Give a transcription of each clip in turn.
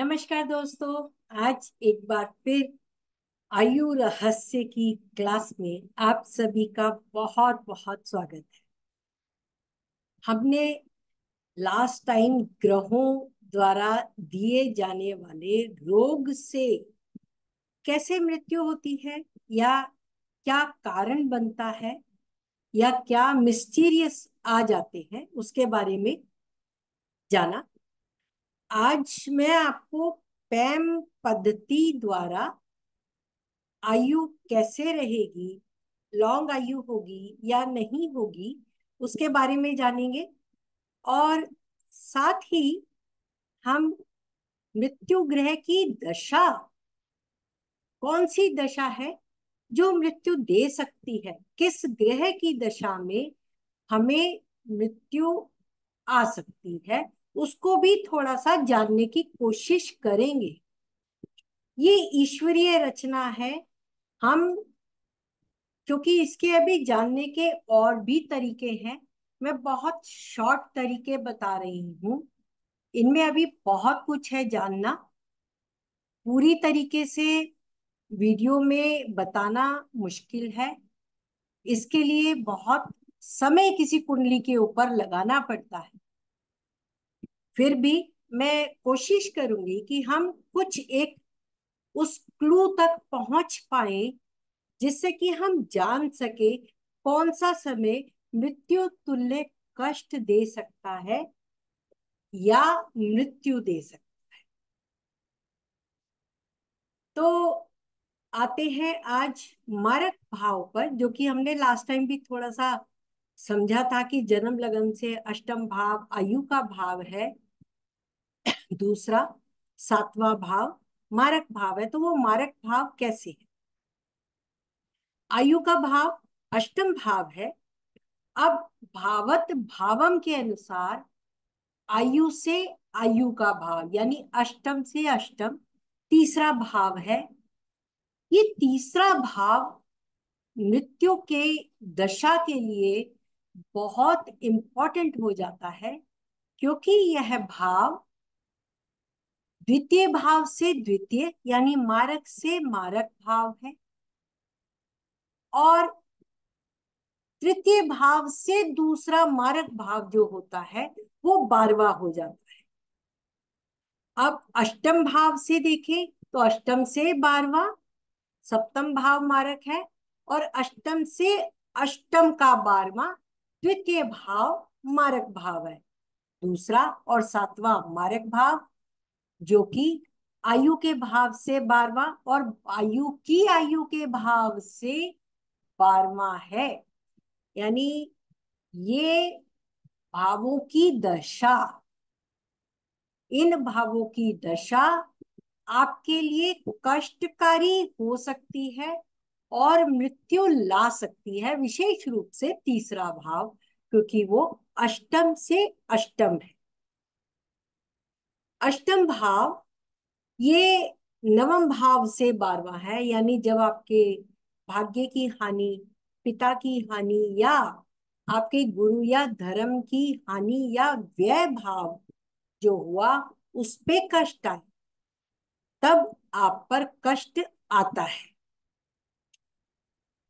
नमस्कार दोस्तों, आज एक बार फिर आयु रहस्य की क्लास में आप सभी का बहुत बहुत स्वागत है। हमने लास्ट टाइम ग्रहों द्वारा दिए जाने वाले रोग से कैसे मृत्यु होती है, या क्या कारण बनता है, या क्या मिस्टीरियस आ जाते हैं, उसके बारे में जाना आज मैं आपको पैम पद्धति द्वारा आयु कैसे रहेगी लॉन्ग आयु होगी या नहीं होगी, उसके बारे में जानेंगे। और साथ ही हम मृत्यु ग्रह की दशा, कौन सी दशा है जो मृत्यु दे सकती है? किस ग्रह की दशा में हमें मृत्यु आ सकती है? उसको भी थोड़ा सा जानने की कोशिश करेंगे। ये ईश्वरीय रचना है। हम, क्योंकि इसके अभी जानने के और भी तरीके हैं, मैं बहुत शॉर्ट तरीके बता रही हूँ। इनमें अभी बहुत कुछ है जानना। पूरी तरीके से वीडियो में बताना मुश्किल है। इसके लिए बहुत समय किसी कुंडली के ऊपर लगाना पड़ता है। फिर भी मैं कोशिश करूँगी कि हम कुछ एक उस क्लू तक पहुँच पाए, जिससे कि हम जान सके कौन सा समय मृत्यु तुल्य कष्ट दे सकता है या मृत्यु दे सकता है। तो आते हैं आज मारक भाव पर, जो कि हमने लास्ट टाइम भी थोड़ा सा समझा था कि जन्म लगन से अष्टम भाव आयु का भाव है। दूसरा, सातवां भाव मारक भाव है। तो वो मारक भाव कैसे है? आयु का भाव अष्टम भाव है। अब भावत भावम के अनुसार आयु से आयु का भाव, यानी अष्टम से अष्टम, तीसरा भाव है। ये तीसरा भाव मृत्यु के दशा के लिए बहुत इंपॉर्टेंट हो जाता है, क्योंकि यह भाव द्वितीय भाव से द्वितीय, यानी मारक से मारक भाव है, और तृतीय भाव से दूसरा मारक भाव जो होता है, वो बारवा हो जाता है। अब अष्टम भाव से देखें तो अष्टम से बारवा, सप्तम भाव मारक है, और अष्टम से अष्टम का बारवा द्वितीय भाव मारक भाव है। दूसरा और सातवां मारक भाव, जो कि आयु के भाव से बारवा और आयु की आयु के भाव से बारवा है। यानी ये भावों की दशा, इन भावों की दशा आपके लिए कष्टकारी हो सकती है और मृत्यु ला सकती है, विशेष रूप से तीसरा भाव, क्योंकि वो अष्टम से अष्टम है। अष्टम भाव, ये नवम भाव से बारवा है, यानी जब आपके भाग्य की हानि, पिता की हानि या आपके गुरु या धर्म की हानि या व्यय भाव जो हुआ, उस पे कष्ट आए, तब आप पर कष्ट आता है।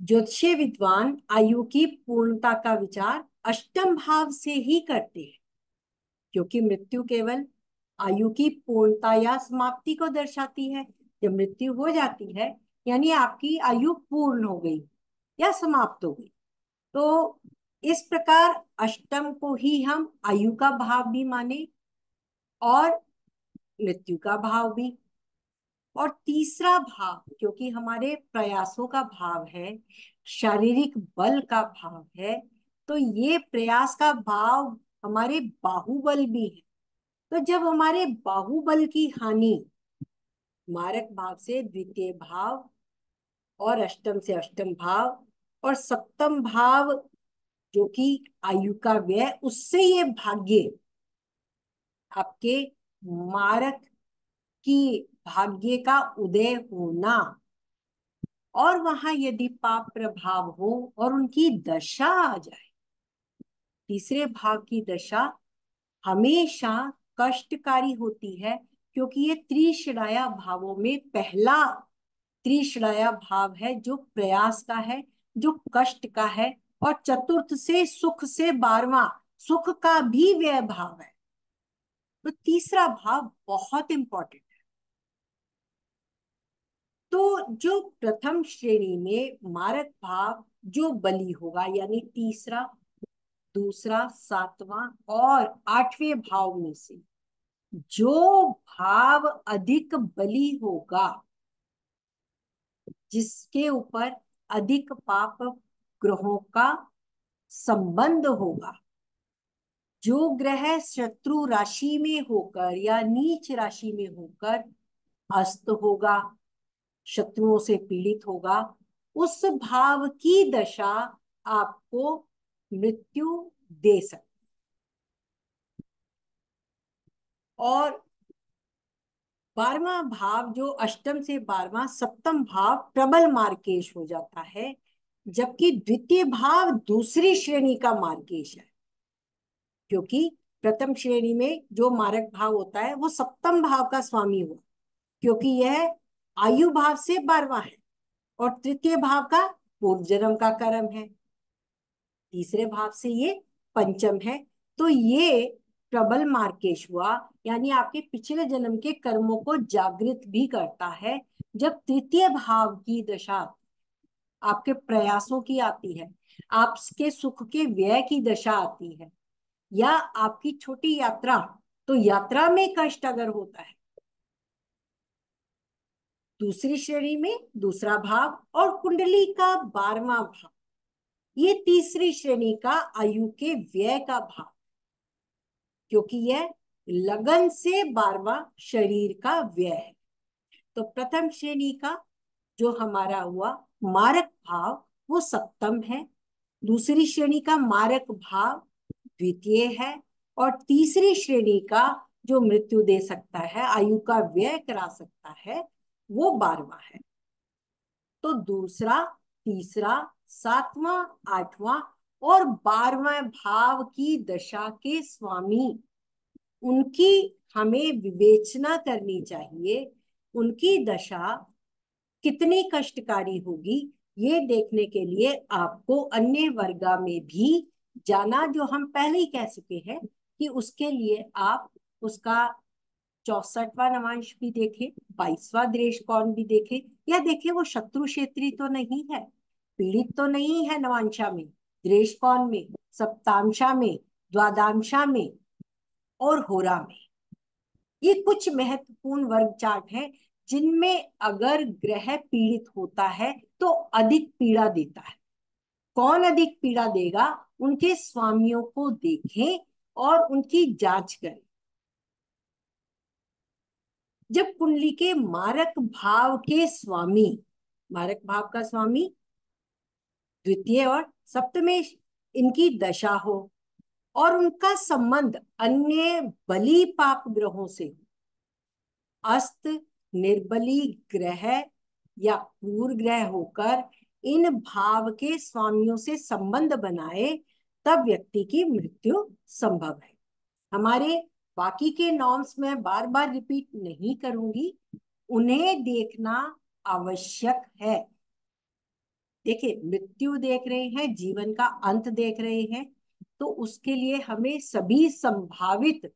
ज्योतिषीय विद्वान आयु की पूर्णता का विचार अष्टम भाव से ही करते हैं, क्योंकि मृत्यु केवल आयु की पूर्णता या समाप्ति को दर्शाती है। जब मृत्यु हो जाती है, यानी आपकी आयु पूर्ण हो गई या समाप्त हो गई तो इस प्रकार अष्टम को ही हम आयु का भाव भी माने और मृत्यु का भाव भी। और तीसरा भाव, क्योंकि हमारे प्रयासों का भाव है, शारीरिक बल का भाव है तो ये प्रयास का भाव हमारे बाहुबल भी है। तो जब हमारे बाहुबल की हानि, मारक भाव से, द्वितीय भाव और अष्टम से अष्टम भाव और सप्तम भाव जो कि आयु का व्यय, उससे ये भाग्य आपके मारक की भाग्य का उदय होना। और वहाँ यदि पाप प्रभाव हो और उनकी दशा आ जाए, तीसरे भाव की दशा हमेशा कष्टकारी होती है, क्योंकि ये त्रिश्राया भावों में पहला त्रिश्राया भाव है जो प्रयास का है, जो कष्ट का है और चतुर्थ से सुख से बारवा, सुख का भी व्यय भाव है। तो तीसरा भाव बहुत इंपॉर्टेंट तो जो प्रथम श्रेणी में मारक भाव जो बलि होगा, यानी तीसरा, दूसरा, सातवां और आठवें भाव में से जो भाव अधिक बलि होगा, जिसके ऊपर अधिक पाप ग्रहों का संबंध होगा, जो ग्रह शत्रु राशि में होकर या नीच राशि में होकर अस्त होगा शत्रुओं से पीड़ित होगा, उस भाव की दशा आपको मृत्यु दे सकती और बारवा भाव जो अष्टम से बारवा सप्तम भाव प्रबल मार्केश हो जाता है, जबकि द्वितीय भाव दूसरी श्रेणी का मार्केश है, क्योंकि प्रथम श्रेणी में जो मारक भाव होता है, वो सप्तम भाव का स्वामी हुआ, क्योंकि यह आयु भाव से बारवा है और तृतीय भाव का पूर्व जन्म का कर्म है। तीसरे भाव से ये पंचम है। तो ये प्रबल मार्केश हुआ, यानी आपके पिछले जन्म के कर्मों को जागृत भी करता है। जब तृतीय भाव की दशा आपके प्रयासों की आती है, आपके सुख के व्यय की दशा आती है, या आपकी छोटी यात्रा तो यात्रा में कष्ट अगर होता है दूसरी श्रेणी में दूसरा भाव और कुंडली का बारवा भाव ये तीसरी श्रेणी का आयु के व्यय का भाव क्योंकि यह लगन से बारवा शरीर का व्यय है। तो प्रथम श्रेणी का जो हमारा हुआ मारक भाव वो सप्तम है। दूसरी श्रेणी का मारक भाव द्वितीय है और तीसरी श्रेणी का जो मृत्यु दे सकता है, आयु का व्यय करा सकता है वो बारवा है। तो दूसरा, तीसरा, सातवां, आठवां और बारहवें भाव की दशा के स्वामी, उनकी हमें विवेचना करनी चाहिए। उनकी दशा कितनी कष्टकारी होगी, ये देखने के लिए आपको अन्य वर्गा में भी जाना, जो हम पहले ही कह चुके हैं कि उसके लिए आप उसका चौसठवा नवांश भी देखे बाईसवा देश कौन भी देखे, या देखे वो शत्रु क्षेत्री तो नहीं है, पीड़ित तो नहीं है नवांशा में, द्रेश कौन में, सप्तांशा में, द्वादांशा में और होरा में। ये कुछ महत्वपूर्ण वर्ग चार्ट है, जिनमें अगर ग्रह पीड़ित होता है तो अधिक पीड़ा देता है। कौन अधिक पीड़ा देगा? उनके स्वामियों को देखें और उनकी जाँच करें। जब कुंडली के मारक भाव के स्वामी, मारक भाव का स्वामी, द्वितीय और सप्तमेश इनकी दशा हो और उनका संबंध अन्य बली पाप ग्रहों से अस्त, निर्बली ग्रह या पूर्व ग्रह होकर इन भाव के स्वामियों से संबंध बनाए, तब व्यक्ति की मृत्यु संभव है। हमारे बाकी के नॉर्म्स में बार बार रिपीट नहीं करूँगी, उन्हें देखना आवश्यक है। देखिए, मृत्यु देख रहे हैं, जीवन का अंत देख रहे हैं तो उसके लिए हमें सभी संभावित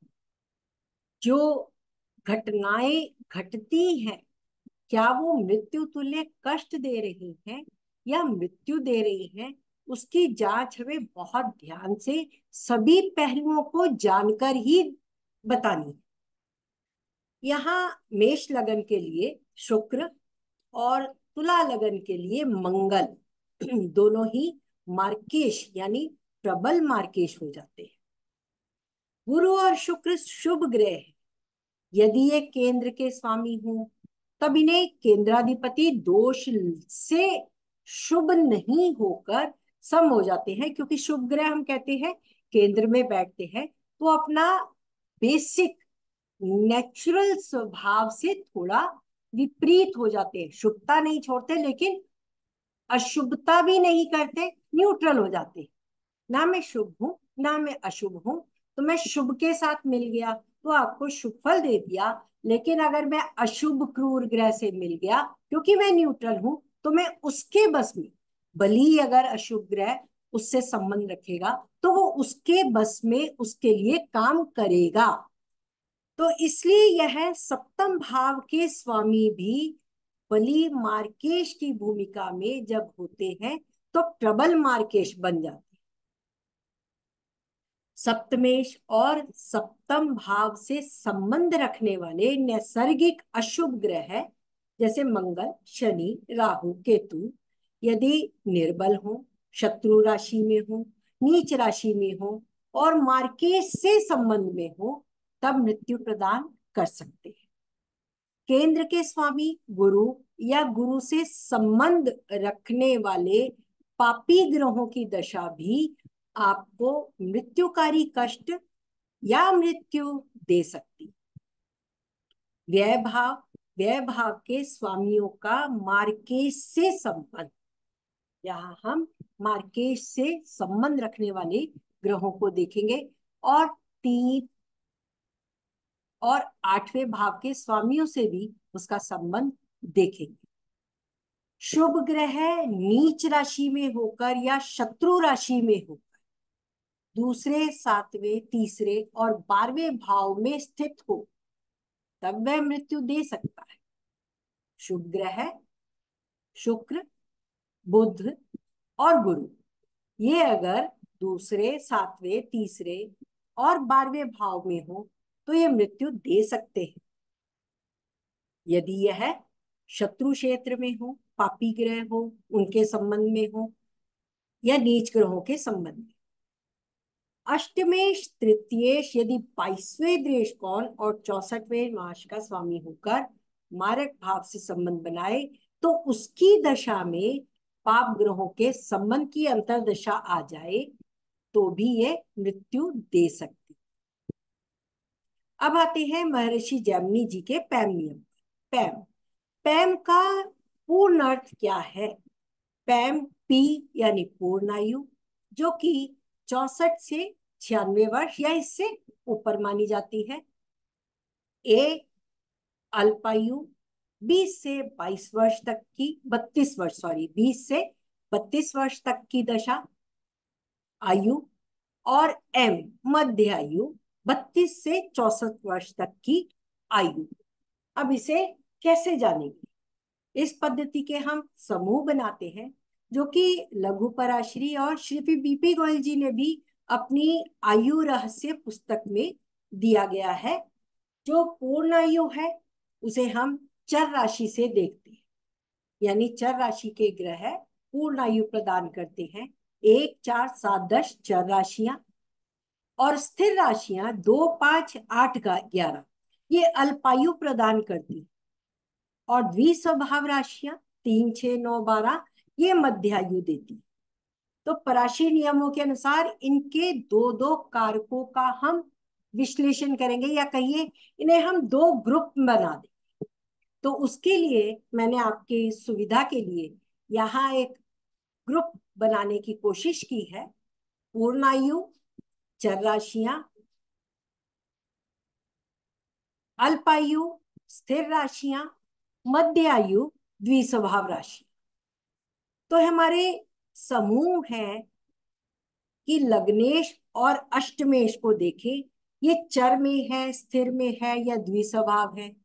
जो घटनाएँ घटती हैं, क्या वो मृत्यु तुल्य कष्ट दे रही हैं या मृत्यु दे रही हैं, उसकी जाँच हमें बहुत ध्यान से सभी पहलुओं को जानकर ही बतानी। है यहाँ मेष लगन के लिए शुक्र और तुला लगन के लिए मंगल दोनों ही मार्केश यानी प्रबल मार्केश हो जाते हैं। गुरु और शुक्र शुभ ग्रह है। यदि ये केंद्र के स्वामी हो, तब इन्हें केंद्राधिपति दोष से शुभ नहीं होकर सम हो जाते हैं, क्योंकि शुभ ग्रह हम कहते हैं, केंद्र में बैठते हैं तो अपना बेसिक नेचुरल स्वभाव से थोड़ा विपरीत हो जाते हैं। शुभता नहीं छोड़ते, लेकिन अशुभता भी नहीं करते न्यूट्रल हो जाते ना मैं शुभ हूँ, ना मैं अशुभ हूँ तो मैं शुभ के साथ मिल गया तो आपको शुभ फल दे दिया, लेकिन अगर मैं अशुभ क्रूर ग्रह से मिल गया, क्योंकि मैं न्यूट्रल हूँ तो मैं उसके बस में बली अगर अशुभ ग्रह उससे संबंध रखेगा तो वो उसके बस में उसके लिए काम करेगा। तो इसलिए यह सप्तम भाव के स्वामी भी बलि मार्केश की भूमिका में जब होते हैं तो प्रबल मार्केश बन जाते सप्तमेश और सप्तम भाव से संबंध रखने वाले नैसर्गिक अशुभ ग्रह, जैसे मंगल, शनि, राहु, केतु, यदि निर्बल हो शत्रु राशि में हो, नीच राशि में हो और मार्केश से संबंध में हो, तब मृत्यु प्रदान कर सकते हैं। केंद्र के स्वामी, गुरु या गुरु से संबंध रखने वाले पापी ग्रहों की दशा भी आपको मृत्युकारी कष्ट या मृत्यु दे सकती व्यय भाव व्यय भाव के स्वामियों का मार्केश से संबंध। यहाँ हम मार्केश से संबंध रखने वाले ग्रहों को देखेंगे। और तीन और आठवें भाव के स्वामियों से भी उसका संबंध देखेंगे। शुभ ग्रह नीच राशि में होकर या शत्रु राशि में होकर दूसरे, सातवें, तीसरे और बारहवें भाव में स्थित हो, तब वह मृत्यु दे सकता है। शुभ ग्रह शुक्र, बुध और गुरु। ये अगर दूसरे, सातवें, तीसरे और बारहवें भाव में हो तो ये मृत्यु दे सकते हैं। यदि यह शत्रु क्षेत्र में हो, पापी ग्रह हो, उनके संबंध में हो, या नीच ग्रहों के संबंध में। अष्टमेश तृतीयेश यदि बाईसवें देश कौन और चौसठवें मास का स्वामी होकर मारक भाव से संबंध बनाए तो उसकी दशा में पाप ग्रहों के संबंध की अंतरदशा आ जाए तो भी ये मृत्यु दे सकती। अब आते हैं महर्षि जैमिनी जी के पैम नियम पैम पैम का पूर्ण अर्थ क्या है? पैम, पी यानी पूर्ण आयु जो कि चौसठ से छियानवे वर्ष या इससे ऊपर मानी जाती है। ए, अल्पायु 20 से 22 वर्ष तक की 32 वर्ष सॉरी 20 से 32 वर्ष तक की दशा, आयु और एम, मध्य आयु, बत्तीस से चौसठ वर्ष तक की आयु। अब इसे कैसे जानेंगे? इस पद्धति के हम समूह बनाते हैं, जो कि लघु पराश्री और श्री बीपी गोयल जी ने भी अपनी आयु रहस्य पुस्तक में दिया गया है। जो पूर्ण आयु है, उसे हम चर राशि से देखते हैं। यानी चर राशि के ग्रह पूर्ण आयु प्रदान करते हैं। एक, चार, सात, दस, चर राशियाँ। और स्थिर राशियाँ दो, पाँच, आठ ग्यारह। ये अल्पायु प्रदान करती और द्विस्वभाव राशियाँ तीन, छह, नौ, बारह, ये मध्यायु देती तो पराशी नियमों के अनुसार इनके दो दो कारकों का हम विश्लेषण करेंगे या कहिए, इन्हें हम दो ग्रुप बना देंगे तो उसके लिए मैंने आपके सुविधा के लिए यहाँ एक ग्रुप बनाने की कोशिश की है। पूर्णायु चर राशियाँ अल्पायु, स्थिर राशियाँ मध्य आयु द्विस्वभाव राशि। तो हमारे समूह है कि लग्नेश और अष्टमेश को देखें। ये चर में है, स्थिर में है या द्विस्वभाव है?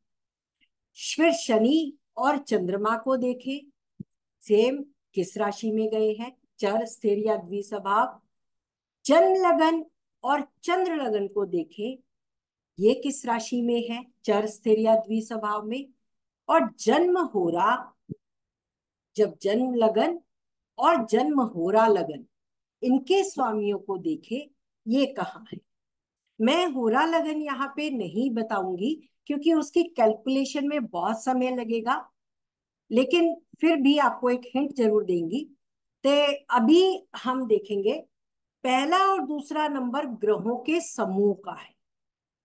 फिर शनि और चंद्रमा को देखें। सेम किस राशि में गए हैं? चर, स्थिर या द्विस्वभाव। जन्म लगन और चंद्र लगन को देखें। ये किस राशि में है? चर, स्थिर या द्विस्वभाव में। और जन्म हो रहा जब जन्म लगन और जन्म हो रहा लगन, इनके स्वामियों को देखे। ये कहा है? मैं होरा लगन यहाँ पे नहीं बताऊँगी। क्योंकि उसकी कैलकुलेशन में बहुत समय लगेगा। लेकिन फिर भी आपको एक हिंट ज़रूर देंगी। तो अभी हम देखेंगे, पहला और दूसरा नंबर ग्रहों के समूह का है।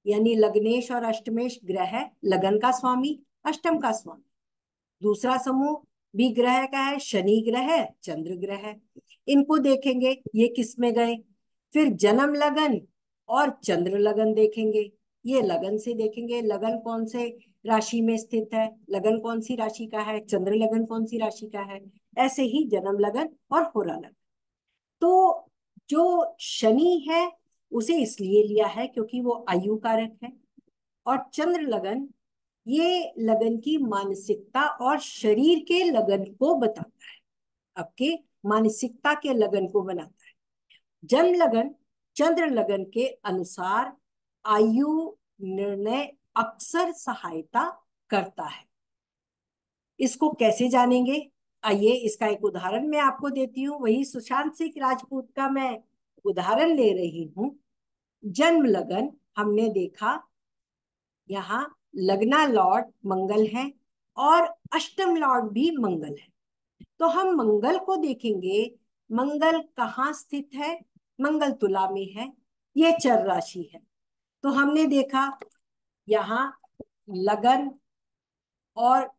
यानी लग्नेश और अष्टमेश ग्रह लगन का स्वामी, अष्टम का स्वामी। दूसरा समूह भी ग्रह का है, शनि ग्रह चंद्र ग्रह है। इनको देखेंगे, ये किसमें गए? फिर जन्म लगन और चंद्र लगन देखेंगे। ये लगन से देखेंगे, लगन कौन से राशि में स्थित है? लगन कौन सी राशि का है? चंद्र लगन कौन सी राशि का है? ऐसे ही जन्म लगन और होरा लगन। तो जो शनि है, उसे इसलिए लिया है क्योंकि वो आयु कारक है। और चंद्र लगन, ये लगन की मानसिकता और शरीर के लगन को बताता है। आपके मानसिकता के लगन को बनाता है। जन्म लगन, चंद्र लगन के अनुसार आयु निर्णय अक्सर सहायता करता है। इसको कैसे जानेंगे? आइए इसका एक उदाहरण मैं आपको देती हूँ। वही सुशांत सिंह राजपूत का मैं उदाहरण ले रही हूँ। जन्म लगन हमने देखा, यहाँ लगना लॉर्ड मंगल है और अष्टम लॉर्ड भी मंगल है। तो हम मंगल को देखेंगे। मंगल कहाँ स्थित है? मंगल तुला में है। यह चर राशि है। तो हमने देखा यहाँ लगन और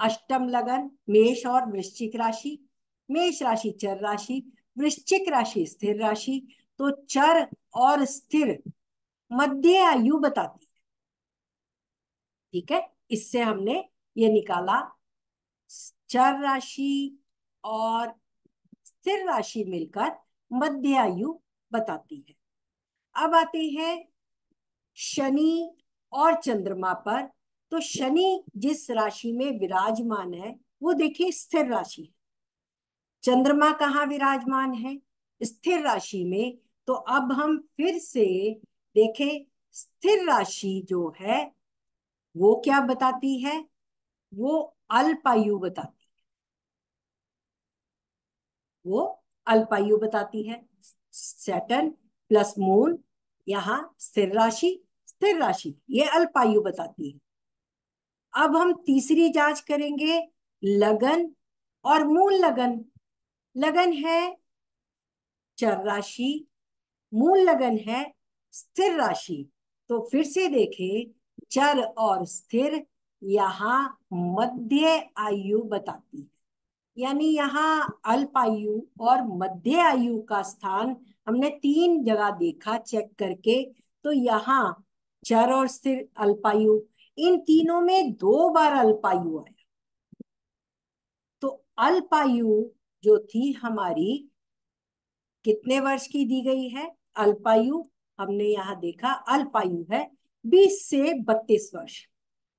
अष्टम लगन, मेष और वृश्चिक राशि, मेष राशि चर राशि, वृश्चिक राशि स्थिर राशि तो चर और स्थिर मध्य आयु बताती है। ठीक है? इससे हमने ये निकाला, चर राशि और स्थिर राशि मिलकर मध्य आयु बताती है। अब आते हैं शनि और चंद्रमा पर। तो शनि जिस राशि में विराजमान है, वो देखिए स्थिर राशि है। चंद्रमा कहाँ विराजमान है? स्थिर राशि में। तो अब हम फिर से देखें, स्थिर राशि जो है, वो क्या बताती है? वो अल्पायु बताती है। वो अल्पायु बताती है। सैटन प्लस मून यहाँ स्थिर राशि स्थिर राशि, ये अल्पायु बताती है। अब हम तीसरी जाँच करेंगे, लगन और मूल लगन। लगन है चर राशि, मूल लगन है स्थिर राशि। तो फिर से देखें, चर और स्थिर यहाँ मध्य आयु बताती है। यानी यहाँ अल्प आयु और मध्य आयु का स्थान हमने तीन जगह देखा चेक करके। तो यहाँ चर और स्थिर अल्पायु, इन तीनों में दो बार अल्पायु आया। तो अल्पायु जो थी हमारी, कितने वर्ष की दी गई है? अल्पायु, हमने यहाँ देखा, अल्पायु है 20 से 32 वर्ष।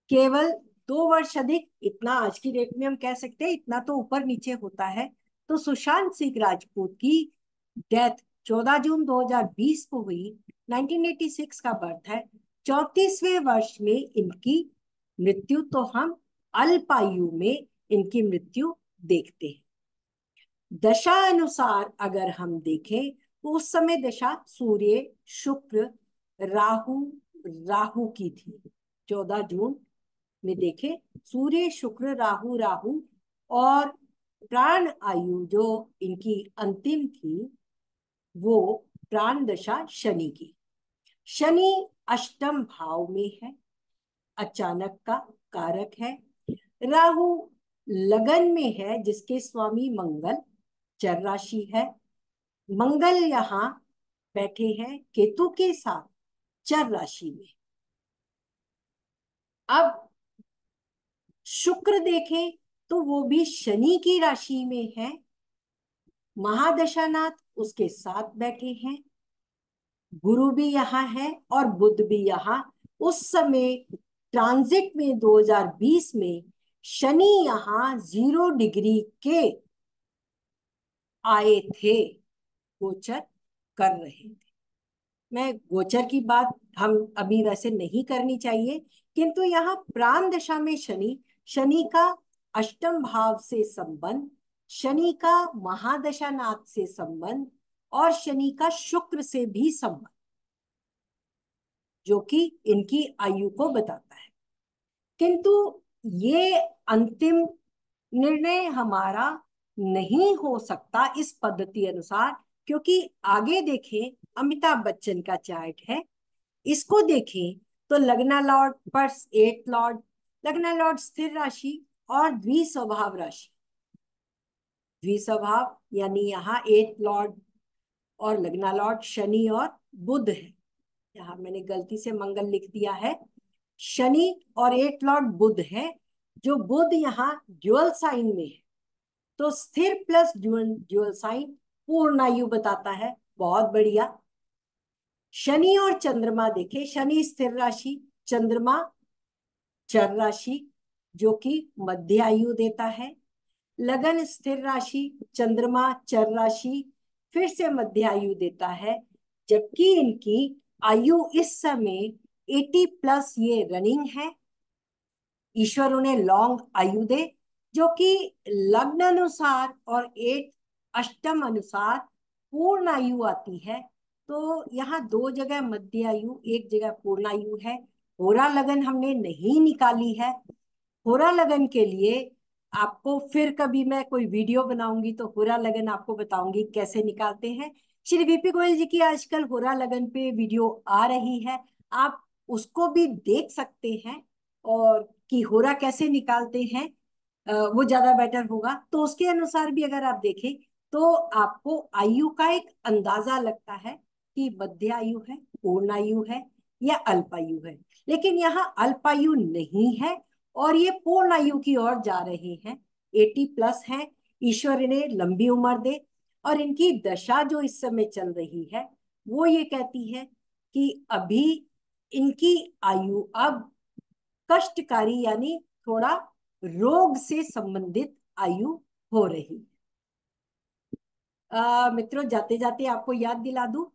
केवल दो वर्ष अधिक, इतना आज की डेट में हम कह सकते हैं, इतना तो ऊपर नीचे होता है। तो सुशांत सिंह राजपूत की डेथ 14 जून 2020 को हुई 1986 का बर्थ है। चौतीसवें वर्ष में इनकी मृत्यु तो हम अल्पायु में इनकी मृत्यु देखते हैं। दशा अनुसार अगर हम देखें तो उस समय दशा सूर्य, शुक्र, राहु राहु की थी, चौदह जून में देखे, सूर्य, शुक्र, राहु राहु और प्राण आयु जो इनकी अंतिम थी, वो प्राण दशा शनि की। शनि अष्टम भाव में है, अचानक का कारक है। राहु लगन में है, जिसके स्वामी मंगल चर राशि है। मंगल यहाँ बैठे हैं, केतु के साथ चर राशि में। अब शुक्र देखें तो वो भी शनि की राशि में है। महादशानाथ उसके साथ बैठे हैं। गुरु भी यहाँ है और बुद्ध भी यहाँ। उस समय ट्रांजिट में 2020 में शनि यहाँ ज़ीरो डिग्री के आए थे, गोचर कर रहे थे। मैं गोचर की बात हम अभी वैसे नहीं करनी चाहिए, किंतु यहाँ प्राण दशा में शनि शनि का अष्टम भाव से संबंध, शनि का महादशानाथ से संबंध और शनि का शुक्र से भी संबंध, जो कि इनकी आयु को बताता है। किंतु ये अंतिम निर्णय हमारा नहीं हो सकता इस पद्धति अनुसार, क्योंकि आगे देखें, अमिताभ बच्चन का चार्ट है। इसको देखें तो लगना लॉर्ड पर एट लॉर्ड लगना लॉर्ड स्थिर राशि और द्विस्वभाव राशि। द्विस्वभाव यानी यहाँ एट लॉर्ड और लगना लॉर्ड शनि और बुध है। यहाँ मैंने गलती से मंगल लिख दिया है। शनि और एट लॉर्ड बुध है, जो बुध यहाँ ड्यूअल साइन में है। तो स्थिर प्लस ड्यूअल साइन पूर्ण आयु बताता है। बहुत बढ़िया। शनि और चंद्रमा देखे शनि स्थिर राशि, चंद्रमा चर राशि, जो कि मध्य आयु देता है। लगन स्थिर राशि, चंद्रमा चर राशि, फिर से मध्य आयु देता है, जबकि इनकी आयु इस समय 80 प्लस ये रनिंग है। ईश्वर उन्हें लॉन्ग आयु दे, जो कि लग्न अनुसार और एक अष्टम अनुसार पूर्ण आयु आती है। तो यहाँ दो जगह मध्य आयु एक जगह पूर्ण आयु है। होरा लगन हमने नहीं निकाली है होरा लगन के लिए आपको फिर कभी मैं कोई वीडियो बनाऊँगी तो होरा लगन आपको बताऊँगी कैसे निकालते हैं। श्री वीपी गोयल जी की आजकल होरा लगन पे वीडियो आ रही है, आप उसको भी देख सकते हैं और कि होरा कैसे निकालते हैं वो ज़्यादा बेटर होगा। तो उसके अनुसार भी अगर आप देखें तो आपको आयु का एक अंदाज़ा लगता है कि मध्य आयु है, पूर्ण आयु है या अल्पायु है। लेकिन यहाँ अल्पायु नहीं है और ये पूर्ण आयु की ओर जा रहे हैं। एटी प्लस है। ईश्वर इन्हें लंबी उम्र दे और इनकी दशा जो इस समय चल रही है वो ये कहती है कि अभी इनकी आयु अब कष्टकारी यानी थोड़ा रोग से संबंधित आयु हो रही आ, मित्रों जाते जाते आपको याद दिला दूँ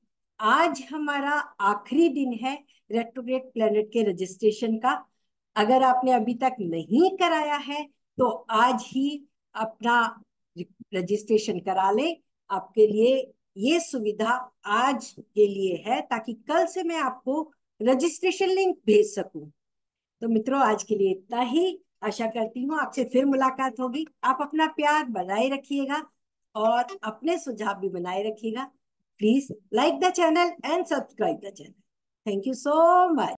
आज हमारा आखिरी दिन है रेट्रोग्रेड प्लेनेट के रजिस्ट्रेशन का। अगर आपने अभी तक नहीं कराया है तो आज ही अपना रजिस्ट्रेशन करा ले। आपके लिए ये सुविधा आज के लिए है, ताकि कल से मैं आपको रजिस्ट्रेशन लिंक भेज सकूँ। तो मित्रों, आज के लिए इतना ही। आशा करती हूँ आपसे फिर मुलाकात होगी। आप अपना प्यार बनाए रखिएगा और अपने सुझाव भी बनाए रखिएगा। Please like the channel and subscribe the channel. Thank you so much.